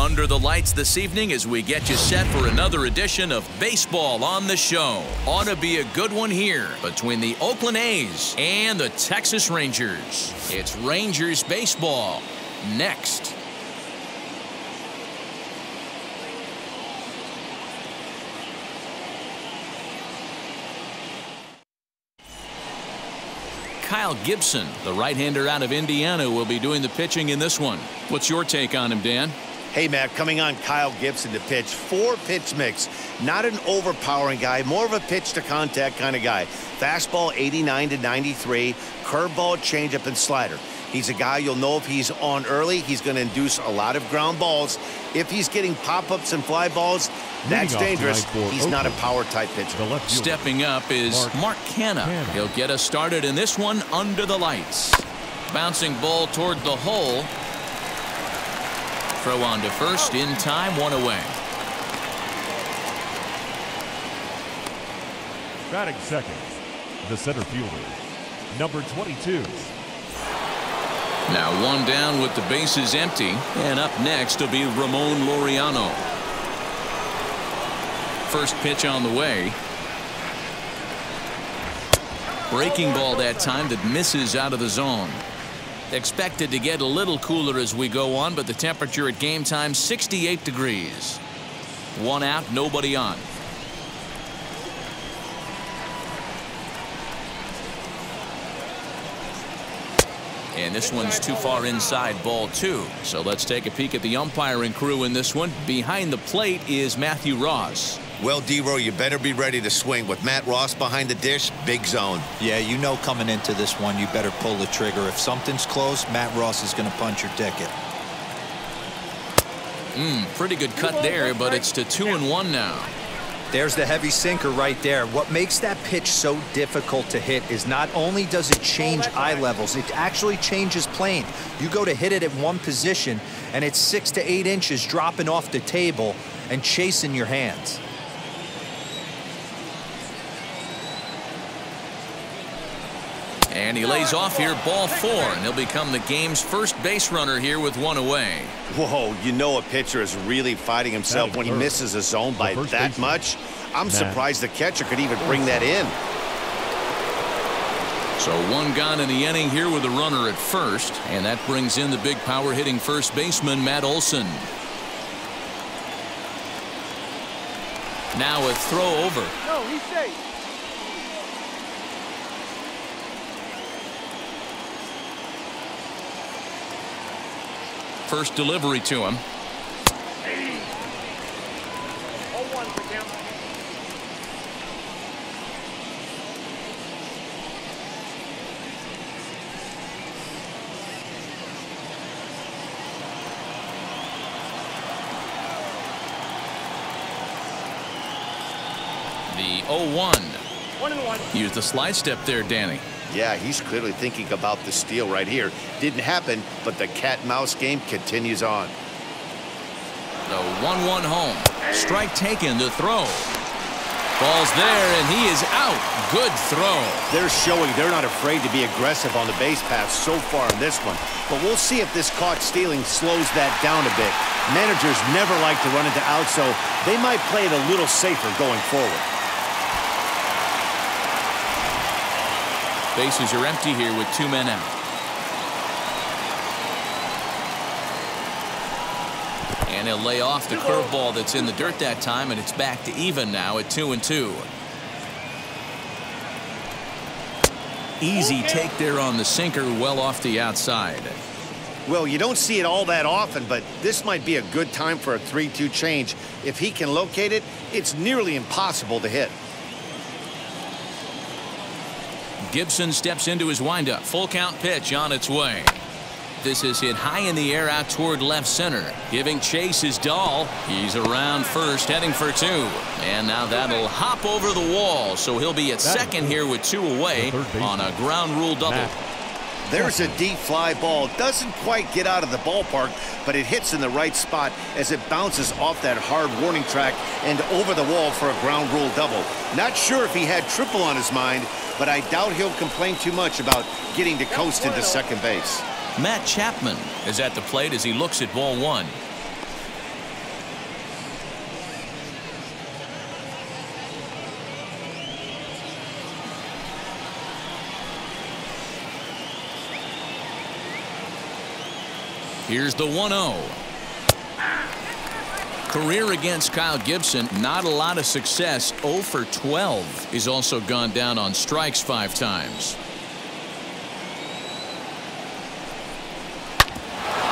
under the lights this evening as we get you set for another edition of Baseball on the Show. Ought to be a good one here between the Oakland A's and the Texas Rangers. It's Rangers baseball next. Kyle Gibson, the right-hander out of Indiana, will be doing the pitching in this one. What's your take on him, Dan? Hey, Matt, coming on Kyle Gibson to pitch. Four pitch mix. Not an overpowering guy, more of a pitch to contact kind of guy. Fastball 89 to 93, curveball, changeup, and slider. He's a guy you'll know if he's on early, he's going to induce a lot of ground balls. If he's getting pop-ups and fly balls, that's dangerous. He's not a power type pitcher. Stepping up is Mark, Mark Canha. Canha. He'll get us started in this one under the lights. Bouncing ball toward the hole. Throw on to first in time, one away. Batting second, the center fielder, number 22, now one down with the bases empty. And up next will be Ramon Laureano. First pitch on the way. Breaking ball that time that misses out of the zone. Expected to get a little cooler as we go on, but the temperature at game time 68 degrees. One out, nobody on. And this one's too far inside ball two. So let's take a peek at the umpiring crew in this one. Behind the plate is Matthew Ross. Well, D-Row, you better be ready to swing. With Matt Ross behind the dish, big zone. Yeah, you know coming into this one, you better pull the trigger. If something's close, Matt Ross is going to punch your ticket. Mm, pretty good cut there, but it's to two and one now. There's the heavy sinker right there. What makes that pitch so difficult to hit is not only does it change eye levels, it actually changes plane. You go to hit it at one position, and it's six to eight inches dropping off the table and chasing your hands. And he lays off here, ball four, and he'll become the game's first base runner here with one away. Whoa, you know a pitcher is really fighting himself when he misses a zone by that much. I'm surprised the catcher could even bring that in. So one gone in the inning here with a runner at first, and that brings in the big power hitting first baseman Matt Olson. Now a throw over. No, he's safe. First delivery to him. The 0-1. One and one. Use the slide step there, Danny. Yeah, he's clearly thinking about the steal right here. Didn't happen, but the cat-mouse game continues on. The 1-1 home. Strike taken to throw. Ball's there, and he is out. Good throw. They're showing they're not afraid to be aggressive on the base path so far in this one. But we'll see if this caught stealing slows that down a bit. Managers never like to run into out, so they might play it a little safer going forward. Bases are empty here with two men out. And he'll lay off the curveball that's in the dirt that time, and it's back to even now at two and two. Easy take there on the sinker, well off the outside. Well, you don't see it all that often, but this might be a good time for a 3-2 change. If he can locate it, it's nearly impossible to hit. Gibson steps into his windup. Full count pitch on its way. This is hit high in the air out toward left center. Giving chase is Dahl. He's around first, heading for two. And now that'll hop over the wall, so he'll be at second here with two away on a ground rule double. There's a deep fly ball. Doesn't quite get out of the ballpark, but it hits in the right spot as it bounces off that hard warning track and over the wall for a ground rule double. Not sure if he had triple on his mind, but I doubt he'll complain too much about getting to coast into second base. Matt Chapman is at the plate as he looks at ball one. Here's the 1 0 Career against Kyle Gibson, not a lot of success. 0 for 12. He's also gone down on strikes five times.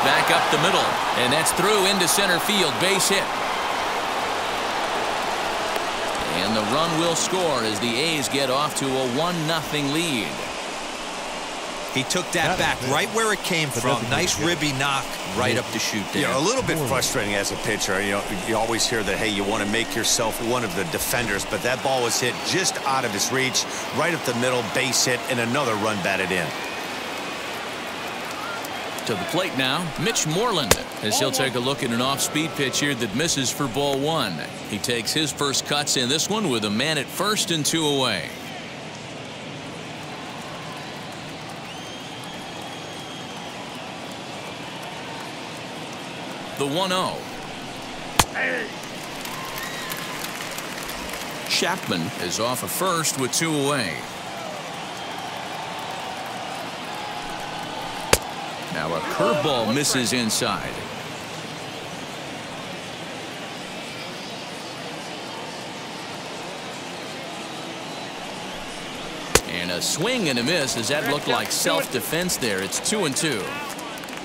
Back up the middle, and that's through into center field. Base hit. And the run will score as the A's get off to a 1-0 lead. He took that back right where it came from. Nice ribby knock right up the chute there. Yeah, a little bit frustrating as a pitcher. You know, you always hear that, hey, you want to make yourself one of the defenders, but that ball was hit just out of his reach, right up the middle, base hit, and another run batted in. To the plate now, Mitch Moreland, as he'll take a look at an off-speed pitch here that misses for ball one. He takes his first cuts in this one with a man at first and two away. The 1-0. Chapman is off of first with two away. Now a curveball misses inside. And a swing and a miss as that looked like self-defense there. It's two and two.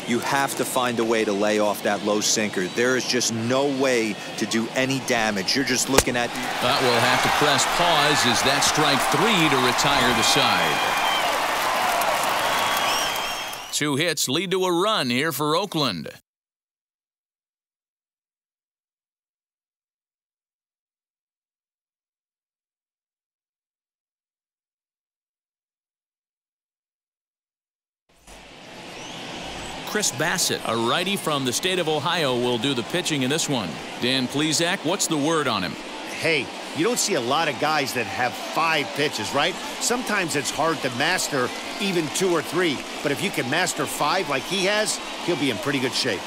You have to find a way to lay off that low sinker. There is just no way to do any damage. You're just looking at. But we'll have to press pause as that strike three to retire the side. Two hits lead to a run here for Oakland. Chris Bassitt, a righty from the state of Ohio, will do the pitching in this one. Dan Plesac, what's the word on him? Hey, you don't see a lot of guys that have five pitches, right? Sometimes it's hard to master even two or three, but if you can master five like he has, he'll be in pretty good shape.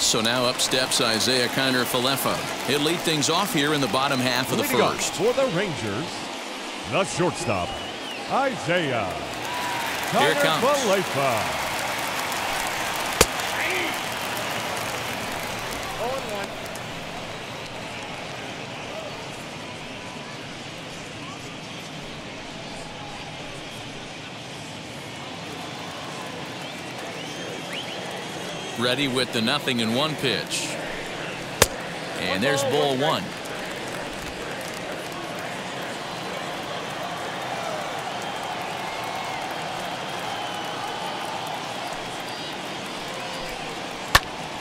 So now up steps Isiah Kiner Falefa. He'll lead things off here in the bottom half of the Leading first. For the Rangers, the shortstop, Isiah Here it Kiner comes. Falefa. Oh and one. Ready with the nothing in one pitch. And there's ball one.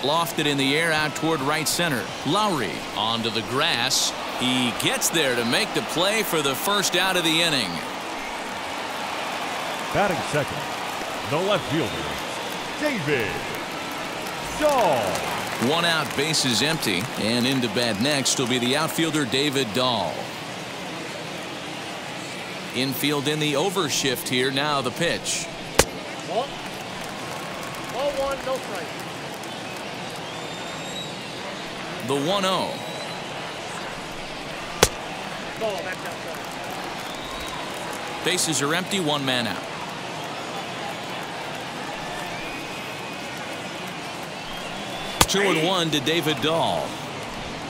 Lofted in the air out toward right center. Lowrie onto the grass. He gets there to make the play for the first out of the inning. Batting second, the left fielder, David Dahl. One out, bases empty, and into bat next will be the outfielder David Dahl. Infield in the overshift here. Now the pitch. Ball. Ball one, no strike. The 1 0. Ball, that's outside. Bases are empty, one man out. Two and one to David Dahl.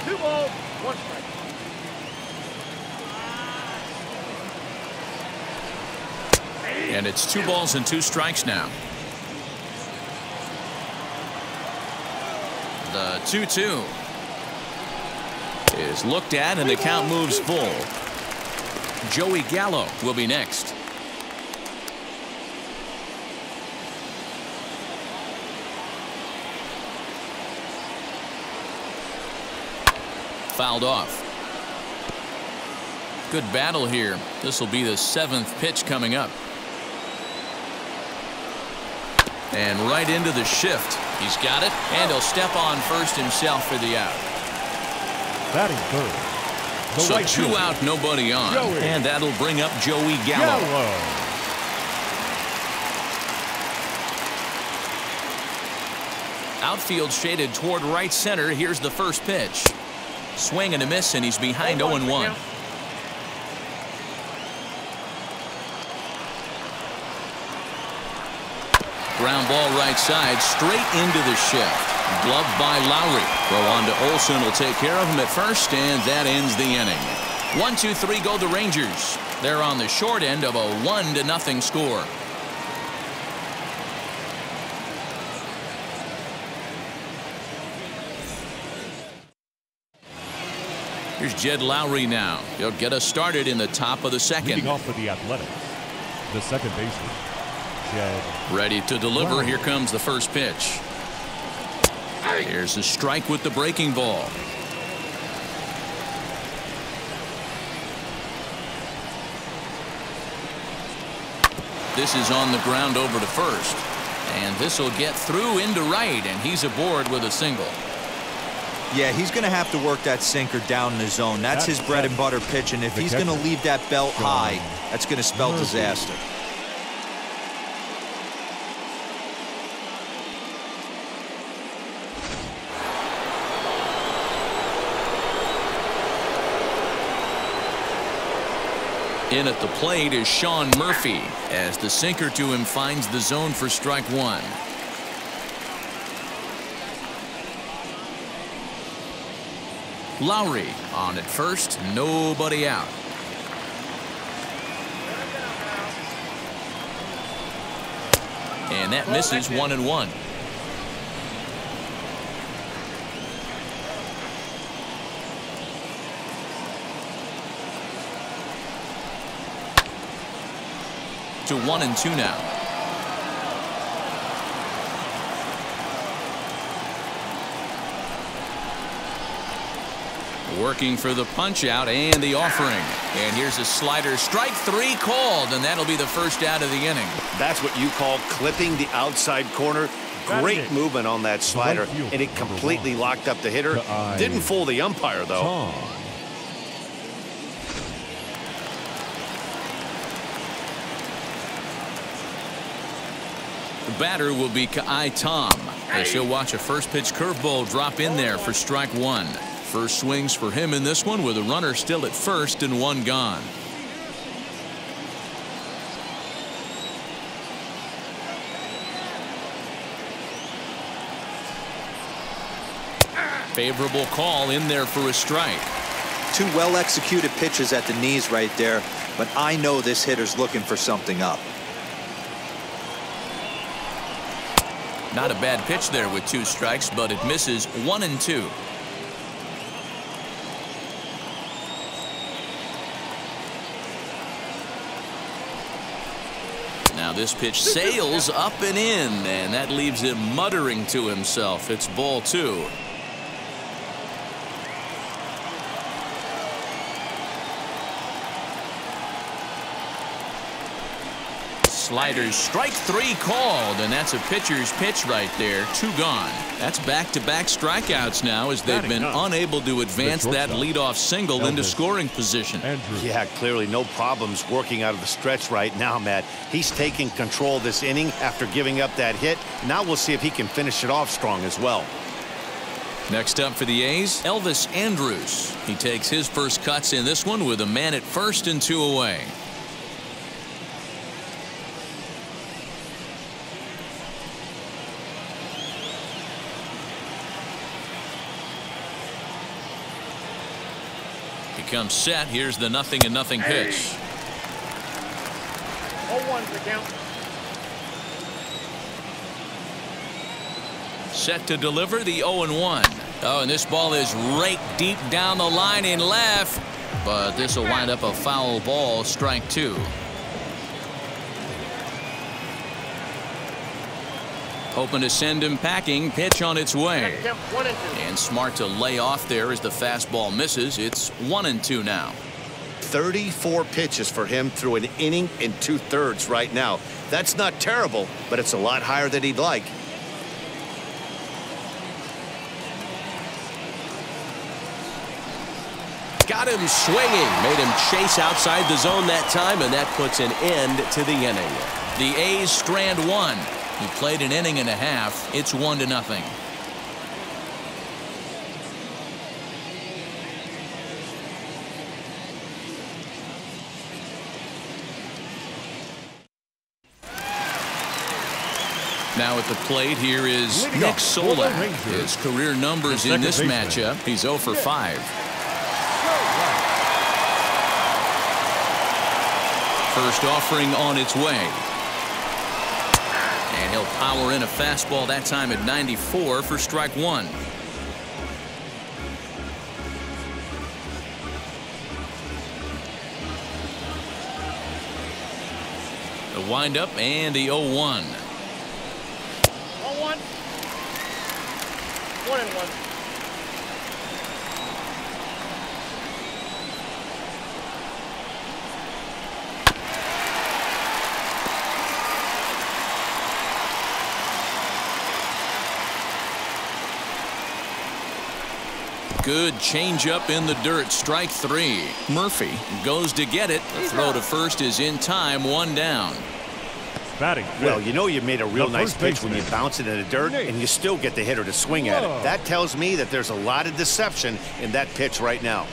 Two balls, one strike. And it's two balls and two strikes now. The 2 2 is looked at, and the count moves full. Joey Gallo will be next. Fouled off. Good battle here. This will be the seventh pitch coming up. And right into the shift. He's got it, and he'll step on first himself for the out. Batting third, the So right two out, nobody on. Joey. And that'll bring up Joey Gallo. Gallo. Outfield shaded toward right center. Here's the first pitch. Swing and a miss, and he's behind 0 1. Now, Ground ball right side, straight into the shift. Gloved by Lowrie. Throw on to Olson will take care of him at first, and that ends the inning. One, two, three go the Rangers. They're on the short end of a one to nothing score. Here's Jed Lowrie now. He'll get us started in the top of the second. Leading off for the Athletics, the second baseman. Ready to deliver. Lowrie. Here comes the first pitch. Here's the strike with the breaking ball. This is on the ground over to first. And this will get through into right, and he's aboard with a single. Yeah, he's going to have to work that sinker down in the zone. That's his bread and butter pitch, and if he's going to leave that belt high, that's going to spell Murphy. disaster. In at the plate is Sean Murphy as the sinker to him finds the zone for strike one. Lowrie on at first, nobody out. And that misses one and one. To one and two now. Working for the punch out and the offering. And here's a slider strike three called and that'll be the first out of the inning. That's what you call clipping the outside corner. Great movement on that slider, and it completely locked up the hitter. Didn't fool the umpire, though. Batter will be Ka'ai Tom as he'll watch a first pitch curveball drop in there for strike one. First swings for him in this one with a runner still at first and one gone. Favorable call in there for a strike. Two well executed pitches at the knees right there, but I know this hitter's looking for something up. Not a bad pitch there with two strikes, but it misses one and two. Now this pitch sails up and in, and that leaves him muttering to himself. It's ball two. Sliders strike three called, and that's a pitcher's pitch right there. Two gone. That's back-to-back strikeouts now as they've been unable to advance that shortstop, leadoff single into scoring position. Andrew. Yeah, clearly no problems working out of the stretch right now, Matt. He's taking control of this inning after giving up that hit. Now we'll see if he can finish it off strong as well. Next up for the A's, Elvis Andrus. He takes his first cuts in this one with a man at first and two away. Comes set. Here's the nothing and nothing pitch. 0-1 count. Set to deliver the 0 and 1. Oh, and this ball is raked deep down the line in left. But this will wind up a foul ball, strike two. Hoping to send him packing. Pitch on its way. Second count, one and two. And smart to lay off there as the fastball misses. It's one and two now. 34 pitches for him through an inning and two thirds right now. That's not terrible, but it's a lot higher than he'd like. Got him swinging. Made him chase outside the zone that time, and that puts an end to the inning. The A's strand one. He played an inning and a half. It's one to nothing. Now at the plate, here is Nick off for the Solak. His career numbers in this matchup, he's 0 for 5. First offering on its way. Power in a fastball that time at 94 for strike one. The windup and the 0 1. One, one. One and one. Good changeup in the dirt. Strike three. Murphy goes to get it. The throw to first is in time. One down. Batting fifth. Well, you know you made a real The nice pitch when you bounce it in the dirt and you still get the hitter to swing at it. That tells me that there's a lot of deception in that pitch right now.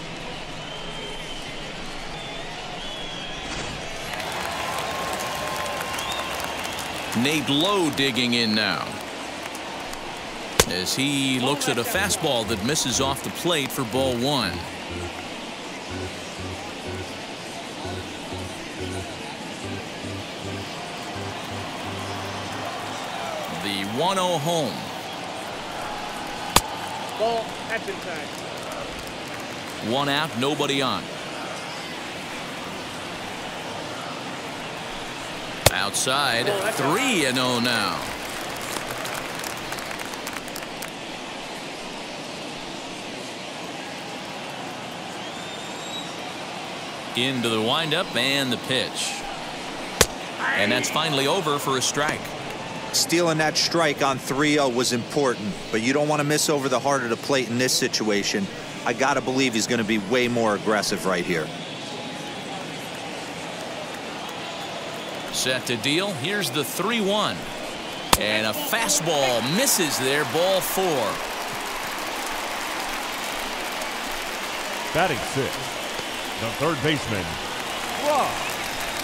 Nate Lowe digging in now. As he looks at a fastball that misses off the plate for ball one. The 1-0 home. Ball. That's inside. One out, nobody on. Outside, 3 and 0 now. Into the windup and the pitch. And that's finally over for a strike. Stealing that strike on 3-0 was important, but you don't want to miss over the heart of the plate in this situation. I got to believe he's going to be way more aggressive right here. Set to deal. Here's the 3 1. And a fastball misses there. Ball four. Batting sixth. The third baseman. Rob.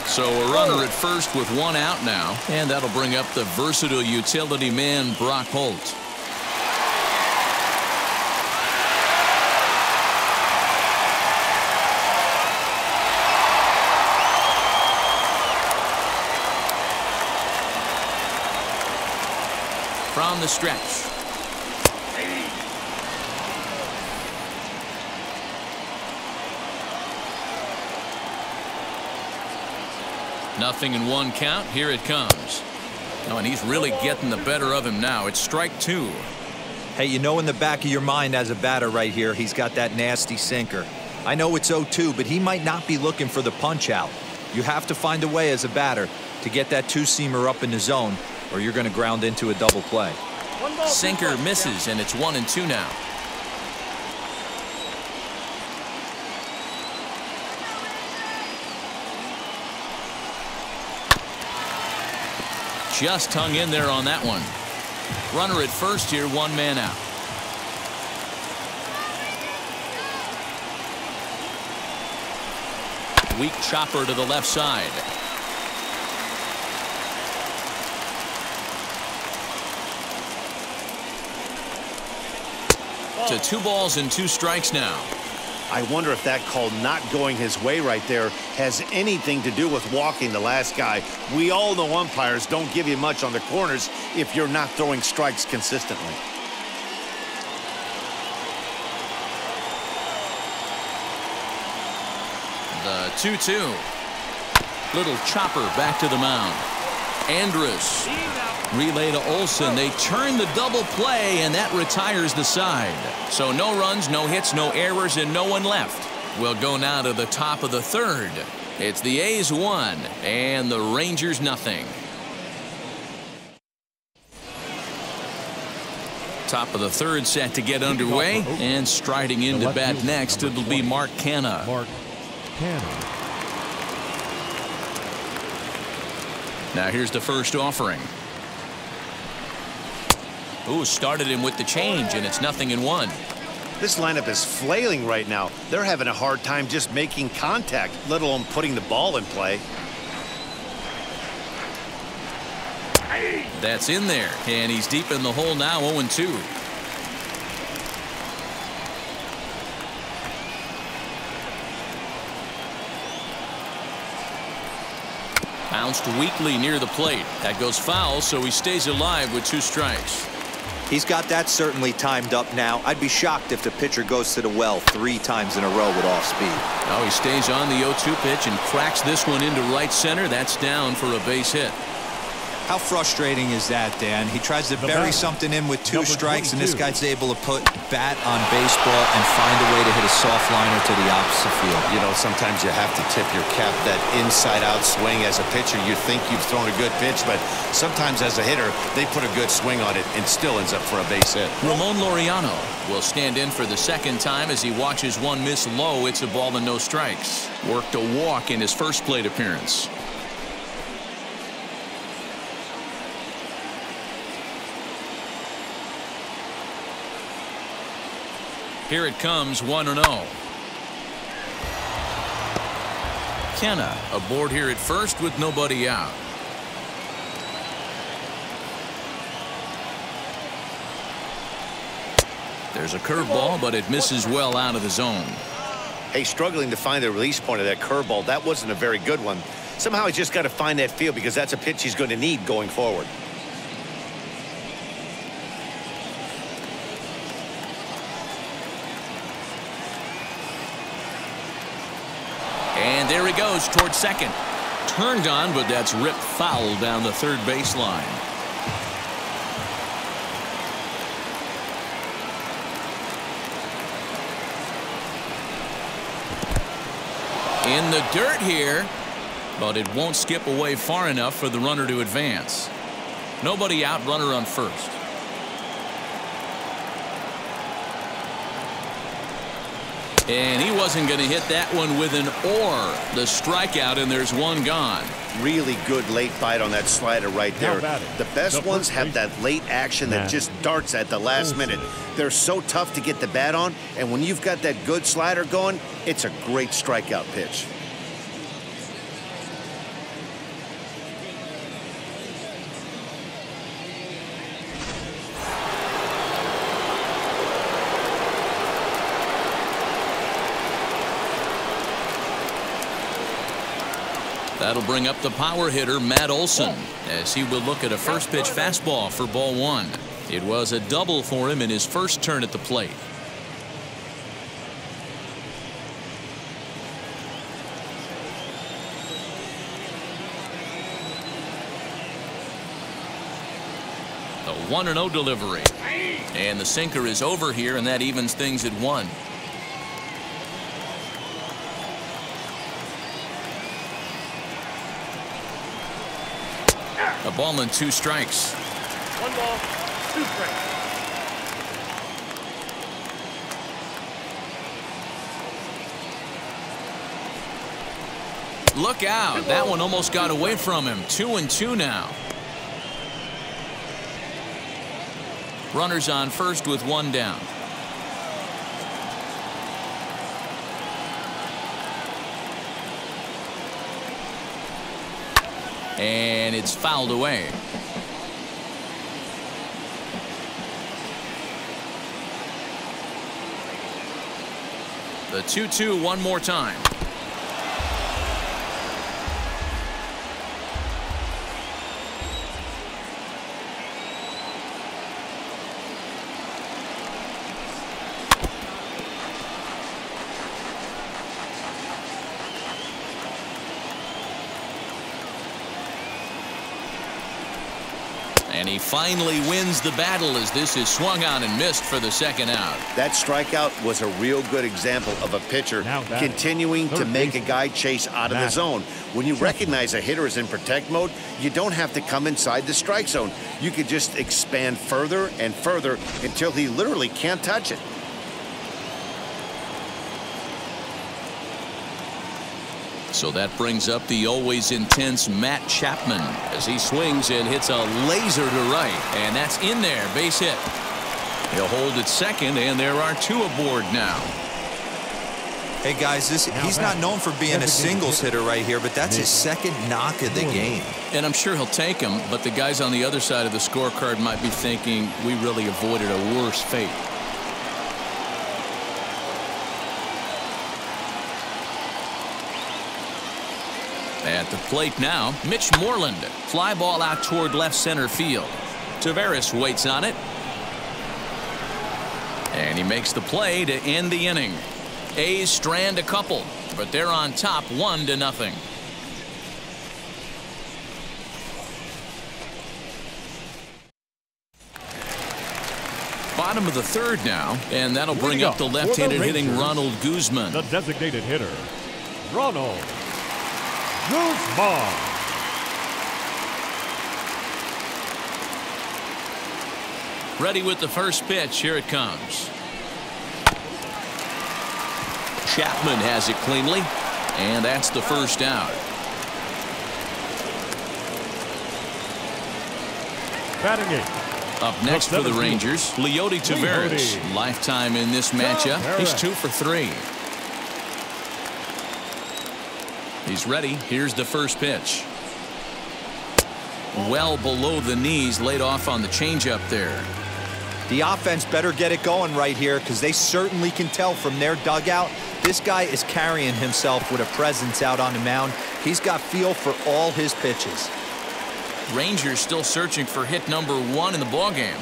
So a runner oh. at first with one out now. And that'll bring up the versatile utility man, Brock Holt. From the stretch. Nothing in one count. Here it comes. Oh, and he's really getting the better of him now. It's strike two. Hey, you know in the back of your mind as a batter right here, he's got that nasty sinker. I know it's 0-2, but he might not be looking for the punch out. You have to find a way as a batter to get that two-seamer up in the zone, or you're going to ground into a double play. One ball. Sinker misses, and it's one and two now. Just hung in there on that one. Runner at first here, one man out. Weak chopper to the left side. To two balls and two strikes now. I wonder if that call not going his way right there has anything to do with walking the last guy. We all know umpires don't give you much on the corners if you're not throwing strikes consistently. The 2-2. Little chopper back to the mound. Andrus. Relay to Olson. They turn the double play, and that retires the side. So no runs, no hits, no errors, and no one left. We'll go now to the top of the third. It's the A's one, and the Rangers nothing. Top of the third set to get underway, and striding into bat next, it'll be Mark Canha. Mark Canha. Now here's the first offering. Ooh, started him with the change, and it's nothing in one. This lineup is flailing right now. They're having a hard time just making contact, let alone putting the ball in play. That's in there, and he's deep in the hole now 0-2. Bounced weakly near the plate. That goes foul, so he stays alive with two strikes. He's got that certainly timed up now. I'd be shocked if the pitcher goes to the well three times in a row with off speed. Now he stays on the 0-2 pitch and cracks this one into right center. That's down for a base hit. How frustrating is that, Dan? He tries to The bury bat. something in with two Number strikes, and this guy's able to put bat on baseball and find a way to hit a soft liner to the opposite field. You know, sometimes you have to tip your cap that inside-out swing as a pitcher. You think you've thrown a good pitch, but sometimes as a hitter, they put a good swing on it and still ends up for a base hit. Ramon Laureano will stand in for the second time as he watches one miss low. It's a ball and no strikes. Worked a walk in his first plate appearance. Here it comes 1 0. Canha aboard here at first with nobody out. There's a curveball, but it misses well out of the zone. Hey, struggling to find the release point of that curveball. That wasn't a very good one. Somehow he's just got to find that feel because that's a pitch he's going to need going forward. And there he goes towards second. Turned on, but that's ripped foul down the third baseline. In the dirt here, but it won't skip away far enough for the runner to advance. Nobody out, runner on first. And he wasn't going to hit that one with an or. The strikeout, and there's one gone. Really good late bite on that slider right there. The best the ones have that late action that Matt just darts at the last Olson. minute. They're so tough to get the bat on, and when you've got that good slider going, it's a great strikeout pitch. That'll bring up the power hitter, Matt Olson, as he will look at a first pitch fastball for ball one. It was a double for him in his first turn at the plate. The 1 0 delivery. And the sinker is over here, and that evens things at one. Ball and two strikes. One ball, two strikes. Look out. That one almost got away from him. Two and two now. Runners on first with one down. And it's fouled away. The 2-2 one more time. Finally wins the battle as this is swung on and missed for the second out. That strikeout was a real good example of a pitcher continuing to make a guy chase out of the zone. When you recognize a hitter is in protect mode, you don't have to come inside the strike zone. You could just expand further and further until he literally can't touch it. So that brings up the always intense Matt Chapman as he swings and hits a laser to right. And that's in there. Base hit. He'll hold at second, and there are two aboard now. Hey guys, this he's not known for being a singles hitter. hitter right here, but that's his second knock of the game. And I'm sure he'll take him, but the guys on the other side of the scorecard might be thinking we really avoided a worse fate. At the plate now, Mitch Moreland. Fly ball out toward left center field. Taveras waits on it. And he makes the play to end the inning. A's strand a couple, but they're on top one to nothing. Bottom of the third now, and that'll bring up the up for the left-handed hitting Ronald Guzman. The designated hitter, Ronald Guzman. Ready with the first pitch. Here it comes. Chapman has it cleanly, and that's the first out. Batting eight. Up next for the Rangers, Leody Taveras. Leody. Lifetime in this matchup. He's two for three. He's ready. Here's the first pitch. Well below the knees, laid off on the changeup there. The offense better get it going right here because they certainly can tell from their dugout this guy is carrying himself with a presence out on the mound. He's got feel for all his pitches. Rangers still searching for hit number one in the ballgame.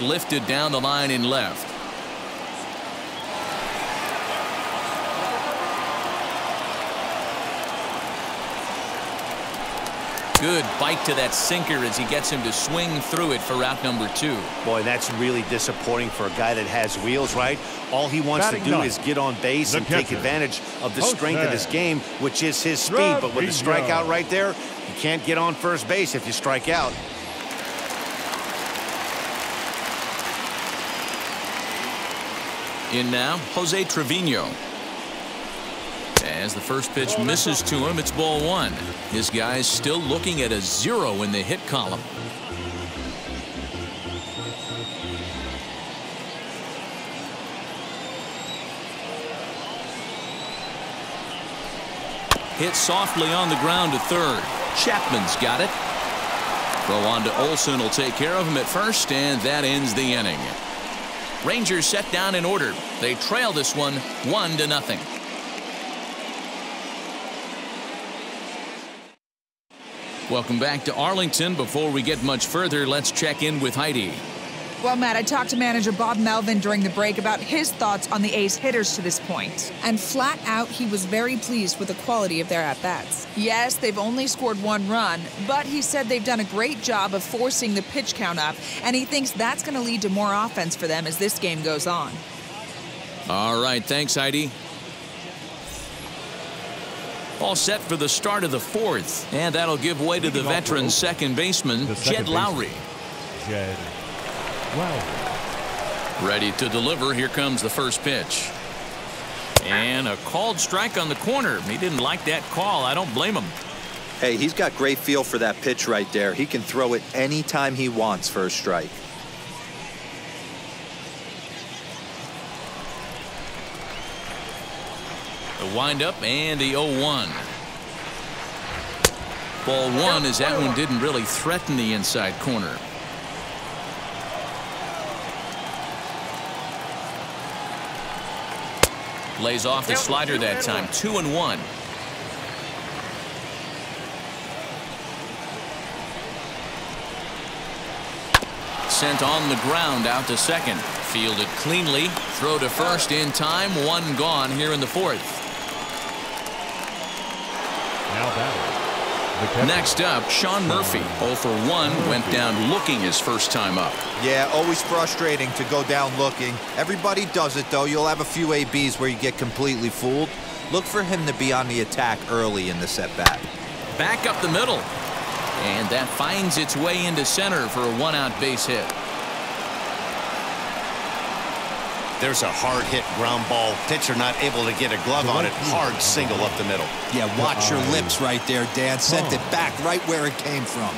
Lifted down the line in left. Good bite to that sinker as he gets him to swing through it for route number two. Boy, that's really disappointing for a guy that has wheels, right? All he wants Batting to do ninth, is get on base the and take advantage of the Jose strength of his game, which is his speed. But with a strikeout right there, you can't get on first base if you strike out. In now, Jose Trevino. As the first pitch misses to him, it's ball one. This guy's still looking at a zero in the hit column. Hit softly on the ground to third. Chapman's got it. Throw on to Olson will take care of him at first, and that ends the inning. Rangers set down in order. They trail this one one to nothing. Welcome back to Arlington. Before we get much further, let's check in with Heidi. Well, Matt, I talked to manager Bob Melvin during the break about his thoughts on the A's hitters to this point. And flat out, he was very pleased with the quality of their at bats. Yes, they've only scored one run, but he said they've done a great job of forcing the pitch count up, and he thinks that's going to lead to more offense for them as this game goes on. All right, thanks, Heidi. All set for the start of the fourth, and that'll give way to the Leading veteran second baseman, the second Jed Lowrie. Jed Lowrie. Ready to deliver. Here comes the first pitch. And a called strike on the corner. He didn't like that call. I don't blame him. Hey, he's got great feel for that pitch right there. He can throw it anytime he wants for a strike. Windup and the 0-1. Ball one as that one didn't really threaten the inside corner. Lays off the slider that time. Two and one. Sent on the ground out to second. Fielded cleanly. Throw to first in time. One gone here in the fourth. Now batting. The catcher, Next up, Sean Murphy. 0 for 1 went down looking his first time up. Yeah, always frustrating to go down looking. Everybody does it, though. You'll have a few ABs where you get completely fooled. Look for him to be on the attack early in the set bat. Back up the middle. And that finds its way into center for a one out base hit. There's a hard hit ground ball. Pitcher not able to get a glove on it. Hard single up the middle. Yeah, watch your lips right there, Dan. Sent it back right where it came from.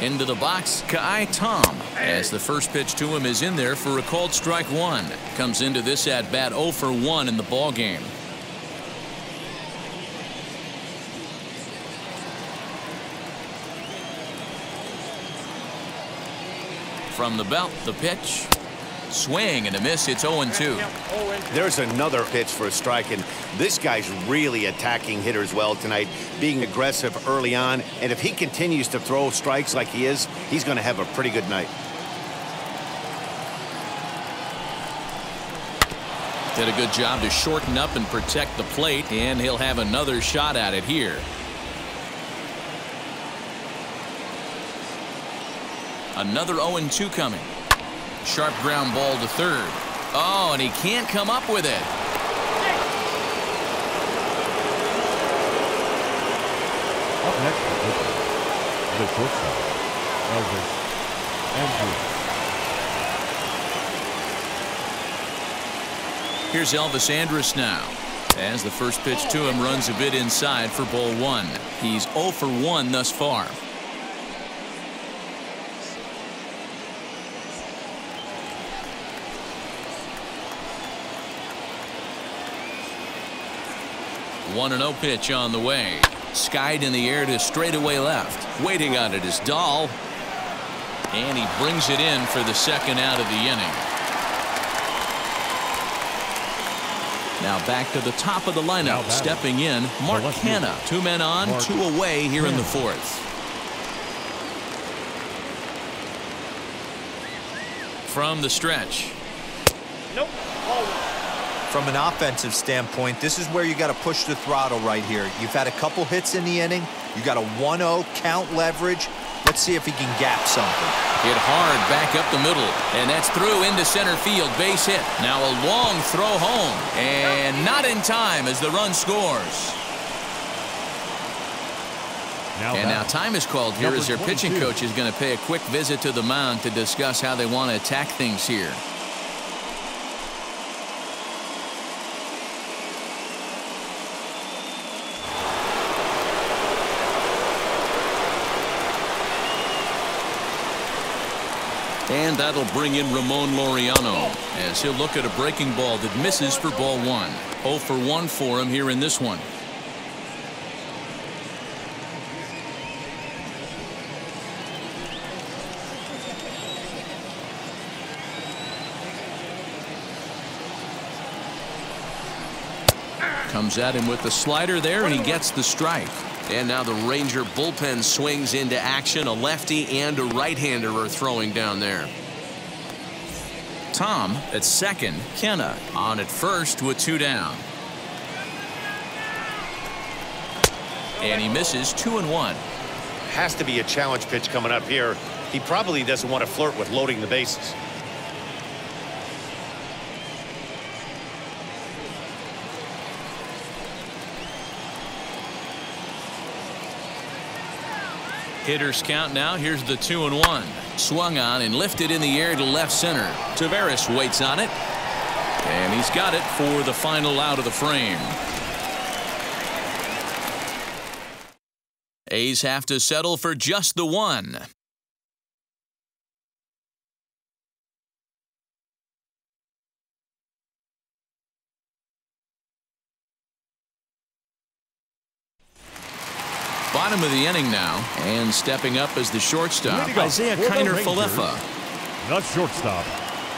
Into the box, Ka'ai Tom. As the first pitch to him is in there for a called strike one. Comes into this at bat 0 for 1 in the ball game. From the belt, the pitch. Swing and a miss. It's 0 2. There's another pitch for a strike, and this guy's really attacking hitters well tonight, being aggressive early on. And if he continues to throw strikes like he is, he's going to have a pretty good night. Did a good job to shorten up and protect the plate, and he'll have another shot at it here. Another 0-2 coming. Sharp ground ball to third. Oh, and he can't come up with it. Up next, the shortstop, Elvis Andrus. Here's Elvis Andrus now. As the first pitch to him runs a bit inside for ball one. He's 0 for 1 thus far. One and 0 pitch on the way. Skied in the air to straightaway left. Waiting on it is Dahl. And he brings it in for the second out of the inning. Now back to the top of the lineup. Stepping in, Mark Canha. Two men on, Mark two away here in the fourth. From the stretch. Nope. Ball From an offensive standpoint, this is where you got to push the throttle right here. You've had a couple hits in the inning. You got a 1-0 count leverage. Let's see if he can gap something. Hit hard back up the middle. And that's through into center field. Base hit. Now a long throw home. And not in time as the run scores. Now And now time is called here Number as their pitching coach is going to pay a quick visit to the mound to discuss how they want to attack things here. And that'll bring in Ramon Laureano as he'll look at a breaking ball that misses for ball one. 0 for 1 for him here in this one. Comes at him with the slider there, and he gets the strike. And now the Ranger bullpen swings into action. A lefty and a right-hander are throwing down there. Tom at second. Canha on at first with two down. And he misses two and one. Has to be a challenge pitch coming up here. He probably doesn't want to flirt with loading the bases. Hitters count now. Here's the two and one. Swung on and lifted in the air to left center. Taveras waits on it. And he's got it for the final out of the frame. A's have to settle for just the one. Bottom of the inning now, and stepping up as the shortstop, Isiah Kiner Falefa. The shortstop,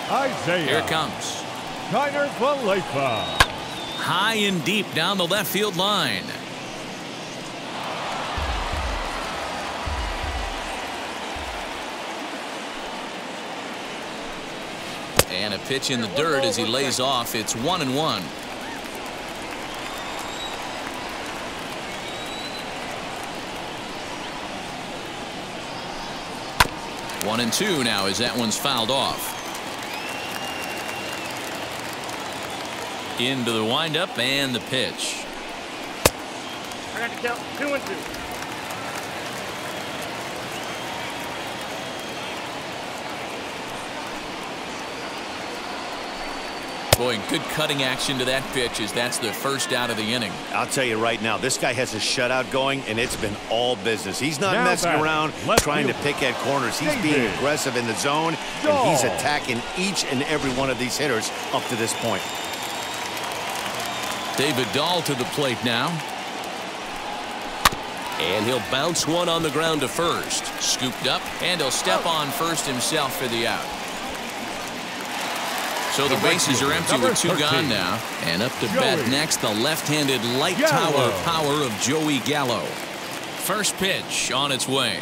Isiah. Here it comes. Kiner Falefa. High and deep down the left field line. And a pitch in the dirt as he lays off. It's one and one. One and two now as that one's fouled off. Into the windup and the pitch. I got to count two and two. Boy, good cutting action to that pitch as that's the first out of the inning. I'll tell you right now, this guy has a shutout going, and it's been all business. He's not Now messing batting, around left trying to pick at corners. He's being aggressive in the zone, and he's attacking each and every one of these hitters up to this point. David Dahl to the plate now. And he'll bounce one on the ground to first. Scooped up, and he'll step oh. on first himself for the out. So the bases are empty with two gone now. And up to bat next, the left-handed light tower power of Joey Gallo. First pitch on its way.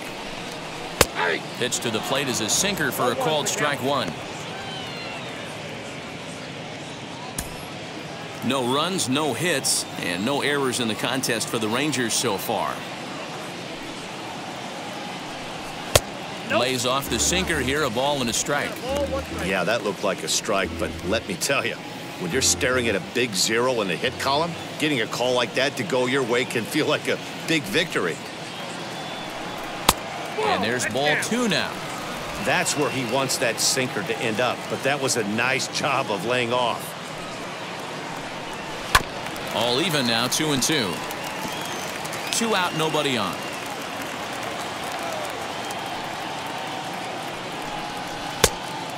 Pitch to the plate is a sinker for a called strike one. No runs, no hits, and no errors in the contest for the Rangers so far. Lays off the sinker here, a ball and a strike. Ball, one strike. Yeah, that looked like a strike, but let me tell you, when you're staring at a big zero in the hit column, getting a call like that to go your way can feel like a big victory. And there's ball two now. That's where he wants that sinker to end up, but that was a nice job of laying off. All even now, two and two. Two out, nobody on.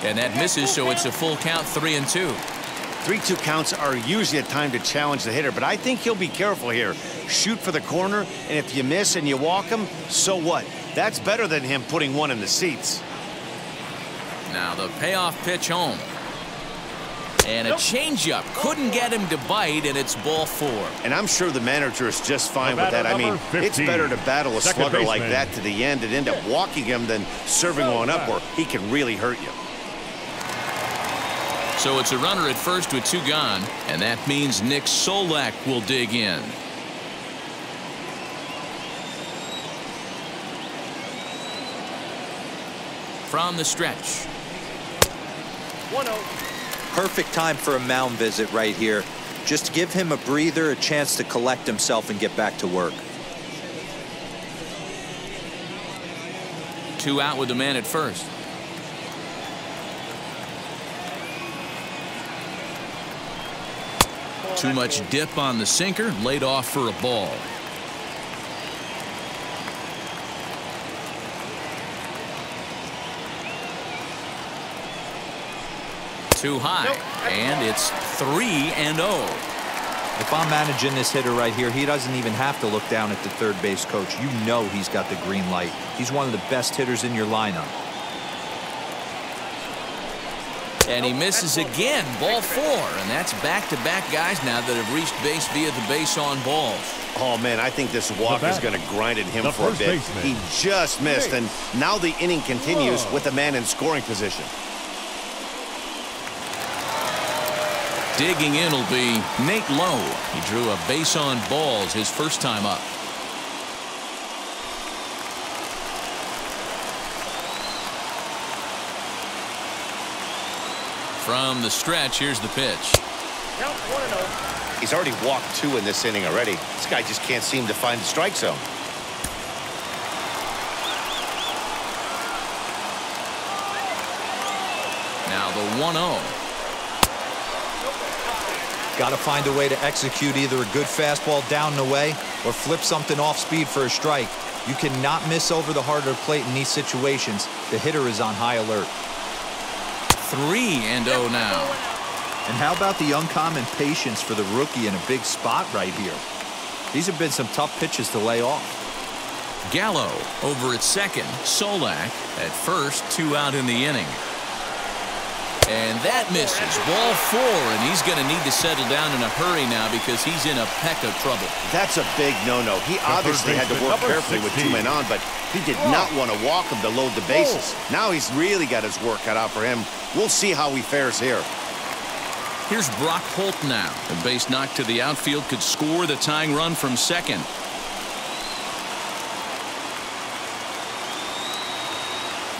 And that misses, so it's a full count, three and two. 3-2 counts are usually a time to challenge the hitter, but I think he'll be careful here. Shoot for the corner, and if you miss and you walk him, so what? That's better than him putting one in the seats. Now the payoff pitch home. And a changeup. Couldn't get him to bite, and it's ball four. And I'm sure the manager is just fine with that. I mean, number it's better to battle a second slugger like baseman. that to the end and end up walking him than serving one up where he can really hurt you. So it's a runner at first with two gone, and that means Nick Solak will dig in. From the stretch. 1 0. Perfect time for a mound visit right here. Just give him a breather, a chance to collect himself and get back to work. Two out with the man at first. Too much dip on the sinker, laid off for a ball. Too high, and it's three and oh. If I'm managing this hitter right here, he doesn't even have to look down at the third base coach. You know he's got the green light. He's one of the best hitters in your lineup. And he misses again, ball four, and that's back-to-back guys now that have reached base via the base on balls. Oh, man, I think this walk is going to grind at him the for a bit. baseman. He just missed, and now the inning continues Whoa. with a man in scoring position. Digging in will be Nate Lowe. He drew a base on balls his first time up. From the stretch, here's the pitch. Count 1 0. He's already walked two in this inning already. This guy just can't seem to find the strike zone. Now the 1 0. Got to find a way to execute either a good fastball down and away or flip something off speed for a strike. You cannot miss over the harder plate in these situations. The hitter is on high alert. 3 and 0 now. And how about the uncommon patience for the rookie in a big spot right here? These have been some tough pitches to lay off. Gallo over at second. Solak at first, two out in the inning. And that misses. Ball four, and he's going to need to settle down in a hurry now because he's in a peck of trouble. That's a big no-no. He obviously had to work number carefully with two men on, but he did not want to walk him to load the bases. Now he's really got his work cut out for him. We'll see how he fares here. Here's Brock Holt now. The base knock to the outfield could score the tying run from second.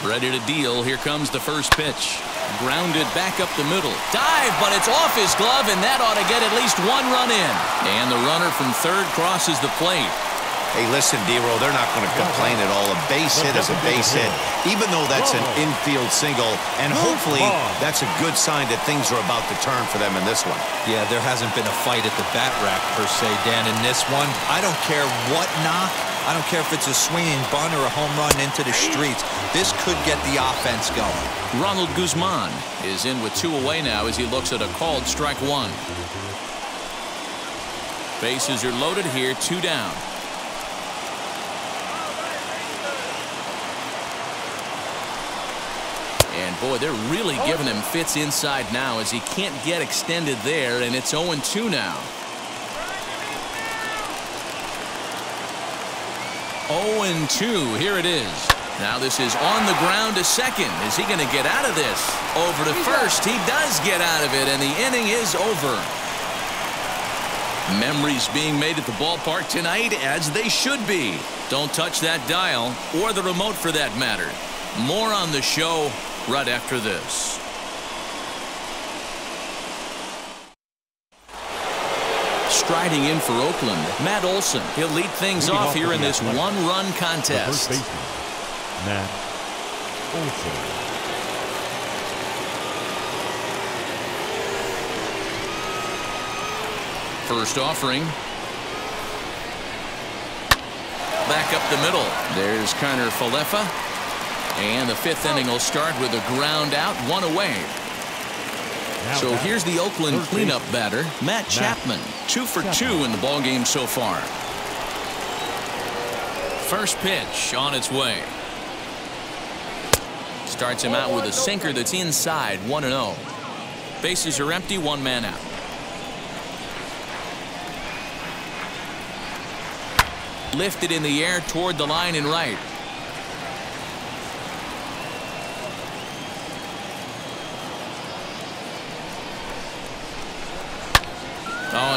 Ready to deal. Here comes the first pitch. Grounded back up the middle. Dive, but it's off his glove, and that ought to get at least one run in. And the runner from third crosses the plate. Hey, listen, D-Roll, they're not going to complain at all. A base hit is a base hit, even though that's an infield single. And hopefully that's a good sign that things are about to turn for them in this one. Yeah, there hasn't been a fight at the bat rack per se, Dan. In this one, I don't care what knock. I don't care if it's a swinging bunt or a home run into the streets. This could get the offense going. Ronald Guzman is in with two away now as he looks at a called strike one. Bases are loaded here, two down. And boy, they're really oh. giving him fits inside now as he can't get extended there, and it's 0-2 now. 0-2, here it is. Now this is on the ground to second. Is he going to get out of this? Over to first. He does get out of it, and the inning is over. Memories being made at the ballpark tonight, as they should be. Don't touch that dial, or the remote for that matter. More on the show right after this. Striding in for Oakland, Matt Olson. He'll lead things Leading off off here in this one-run contest. baseman, Matt Olson. First offering. Back up the middle. There's Kiner Falefa. And the fifth inning will start with a ground out, one away. So here's the Oakland cleanup batter, Matt Chapman. Two for two in the ballgame so far. First pitch on its way. Starts him out with a sinker that's inside, 1 0. Bases are empty, one man out. Lifted in the air toward the line and right.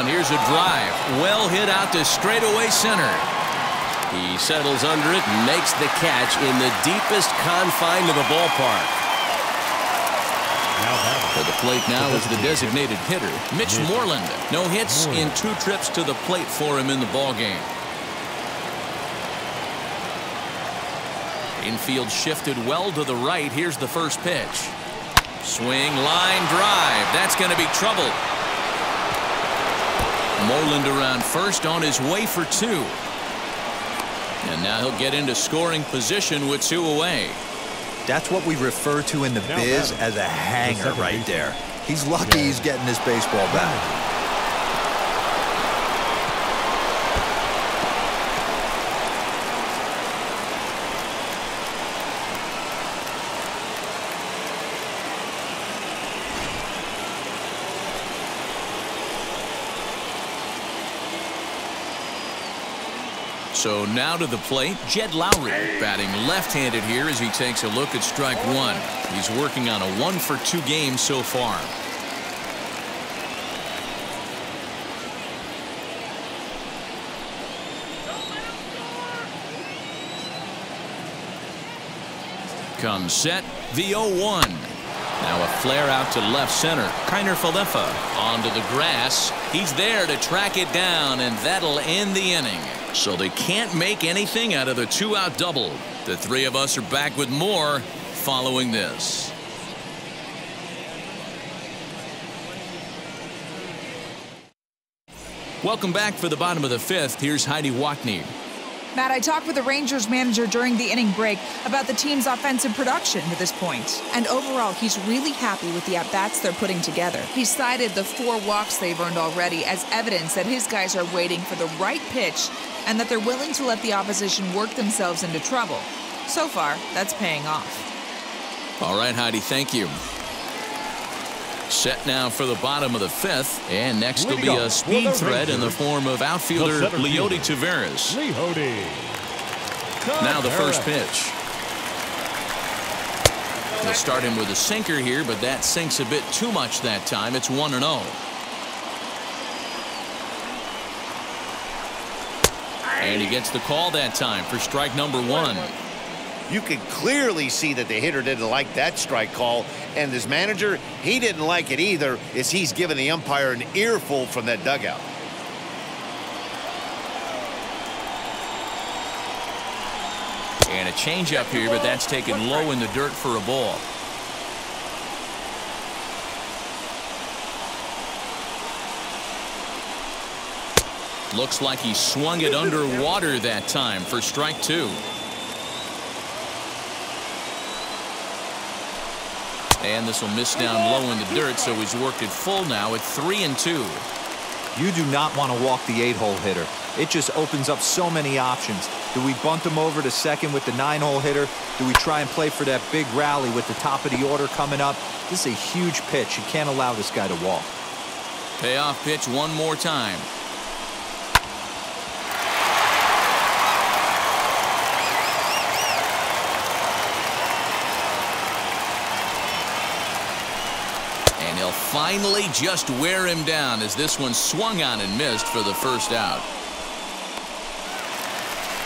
And here's a drive. Well hit out to straightaway center. He settles under it and makes the catch in the deepest confine of the ballpark. Now For the plate now is the designated hitter, Mitch Mitch Moreland. No hits in two trips to the plate for him in the ballgame. Infield shifted well to the right. Here's the first pitch. Swing, line, drive. That's going to be trouble. Moreland around first on his way for two. And now he'll get into scoring position with two away. That's what we refer to in the biz as a hanger right there. He's lucky he's getting this baseball back. So now to the plate, Jed Lowrie batting left-handed here as he takes a look at strike one. He's working on a one for two game so far. Comes set, the 0-1. Now a flare out to left center. Kiner Falefa onto the grass. He's there to track it down, and that'll end the inning. So they can't make anything out of the two-out double. The three of us are back with more following this. Welcome back for the bottom of the fifth. Here's Heidi Watney. Matt, I talked with the Rangers manager during the inning break about the team's offensive production to this point. And overall, he's really happy with the at bats they're putting together. He cited the four walks they've earned already as evidence that his guys are waiting for the right pitch and that they're willing to let the opposition work themselves into trouble. So far, that's paying off. All right, Heidi, thank you. Set now for the bottom of the fifth, and next will be a speed the threat in the form of outfielder the center Leody Taveras. Leody. Now the first pitch. They'll start him with a sinker here, but that sinks a bit too much that time. It's 1 0. And he gets the call that time for strike number one. You could clearly see that the hitter didn't like that strike call, and his manager, he didn't like it either, as he's giving the umpire an earful from that dugout. And a changeup here, but that's taken low in the dirt for a ball. Looks like he swung it underwater that time for strike two. And this will miss down low in the dirt, so he's worked it full now at three and two. You do not want to walk the eight-hole hitter. It just opens up so many options. Do we bunt him over to second with the nine-hole hitter? Do we try and play for that big rally with the top of the order coming up? This is a huge pitch. You can't allow this guy to walk. Payoff pitch one more time. And he'll finally just wear him down as this one swung on and missed for the first out.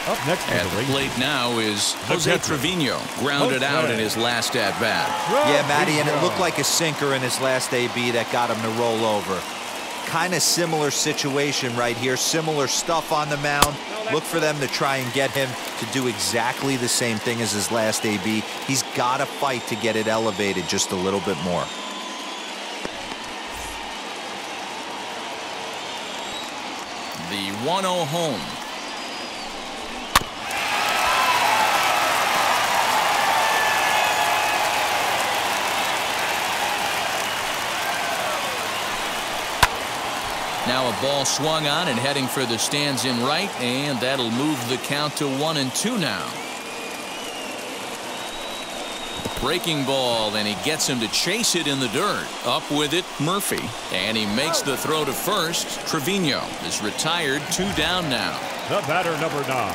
Up next for At the the Rangers. plate now is Jose. Trevino, grounded out in his last at bat. Yeah, Matty, and it looked like a sinker in his last AB that got him to roll over. Kind of similar situation right here. Similar stuff on the mound. Look for them to try and get him to do exactly the same thing as his last AB. He's got to fight to get it elevated just a little bit more. The 1-0 home. Now a ball swung on and heading for the stands in right, and that'll move the count to one and two now. Breaking ball, and he gets him to chase it in the dirt. Up with it, Murphy. And he makes the throw to first. Trevino is retired, two down now. The batter number nine.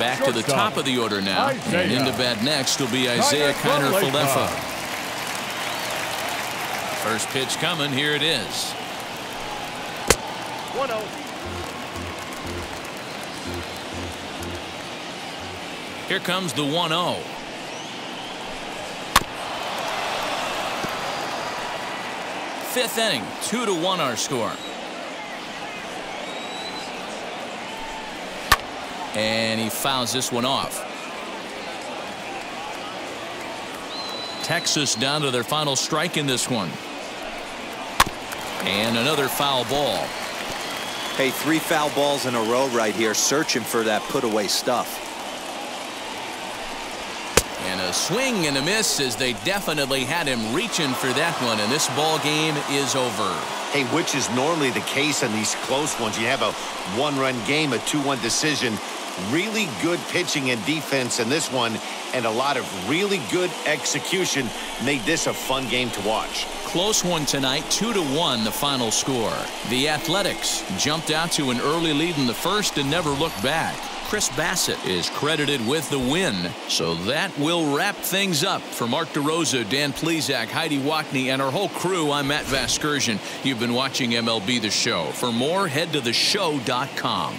Back to the Shortstop, top of the order now. And Isiah. into bat next will be Isiah Kiner Kiner Falefa. Falefa. First pitch coming. Here it is. 1 0. Here comes the 1 0. Fifth inning, 2 to 1 our score. And he fouls this one off. Texas down to their final strike in this one. And another foul ball. Hey, three foul balls in a row right here, searching for that put away stuff. And a swing and a miss as they definitely had him reaching for that one. And this ball game is over. Hey, which is normally the case in these close ones. You have a one-run game, a 2-1 decision. Really good pitching and defense in this one, and a lot of really good execution made this a fun game to watch. Close one tonight, two to one, the final score. The Athletics jumped out to an early lead in the first and never looked back. Chris Bassitt is credited with the win. So that will wrap things up. For Mark DeRosa, Dan Plesac, Heidi Watney, and our whole crew, I'm Matt Vasgersian. You've been watching MLB The Show. For more, head to theshow.com.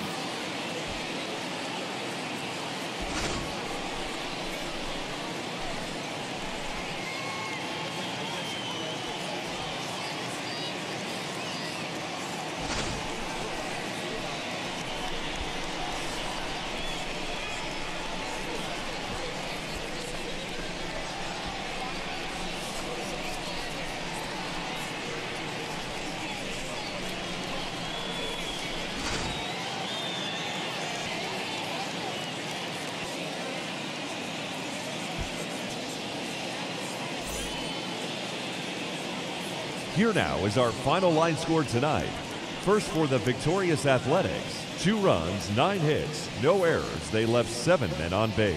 Here now is our final line score tonight. First for the victorious Athletics. Two runs, nine hits, no errors. They left seven men on base.